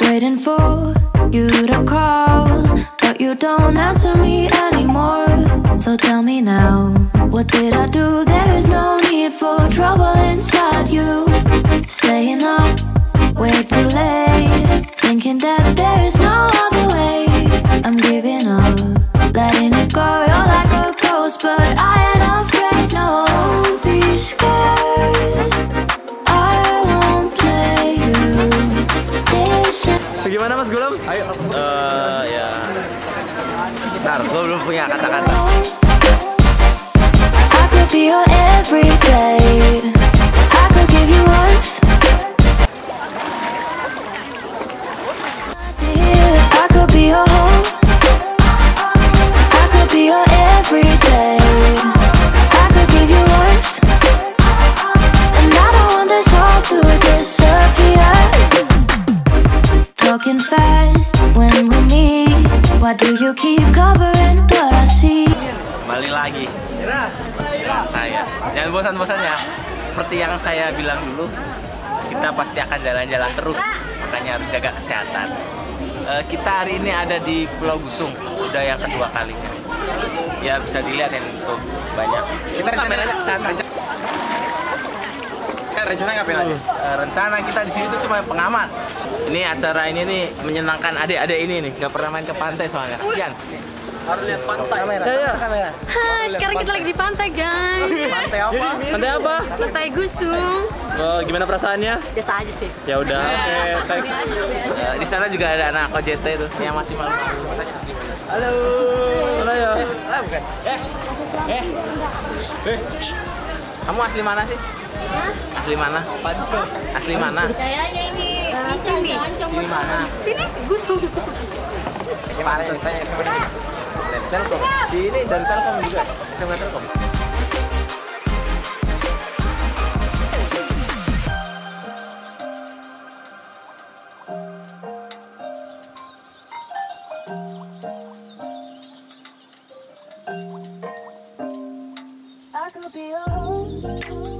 Waiting for you to call, but you don't answer me anymore. So tell me now, what did I do? There is no need for trouble inside you. Staying up way too late, thinking that there is no Mas Gulam? Ayo. Eh ya. Bentar, gue belum punya kata-kata. I could be your everyday. Fast when we meet. Why do you keep covering what I see? Balik lagi. Saya. Jangan bosan-bosan ya. Seperti yang saya bilang dulu, kita pasti akan jalan-jalan terus. Makanya harus jaga kesehatan. Eh, kita hari ini ada di Pulau Gusung, udah yang kedua kalinya. Ya bisa dilihat ya tuh banyak. Kita kameranya ke sana. rencana ngapain lagi? Eh, rencana kita di sini tuh cuma pengamat. Ini acara ini nih menyenangkan adik-adik ini nih. Gak pernah main ke pantai soalnya. Kasihan. Harus lihat pantai. Kamera. Ya, ya. Kamera. Hai, sekarang kita lagi di pantai, guys. Pantai apa? Pantai apa? Pantai Gusung. Oh, gimana perasaannya? Biasa aja sih. Ya udah, oke, thanks. Eh, di sana juga ada anak OJT tuh yang masih malu-malu. Tanya asli mana? Halo. Halo ya. Ah, bukan. Eh. Eh. Eh. Kamu asli mana sih? Asli mana? Asli mana? Kayaknya ini sini. Di mana? Sini, gue suruh. Di mana tuh? Saya saya dari Telkom. Sini dari Telkom juga. Dengan Telkom. I could be a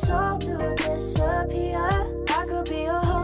this all to disappear. I could be your home.